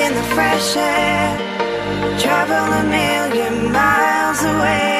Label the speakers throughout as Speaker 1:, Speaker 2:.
Speaker 1: in the fresh air, travel a million miles away.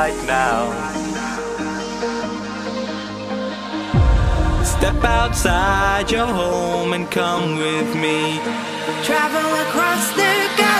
Speaker 1: right now. Step outside your home and come with me.
Speaker 2: Travel across the galaxy.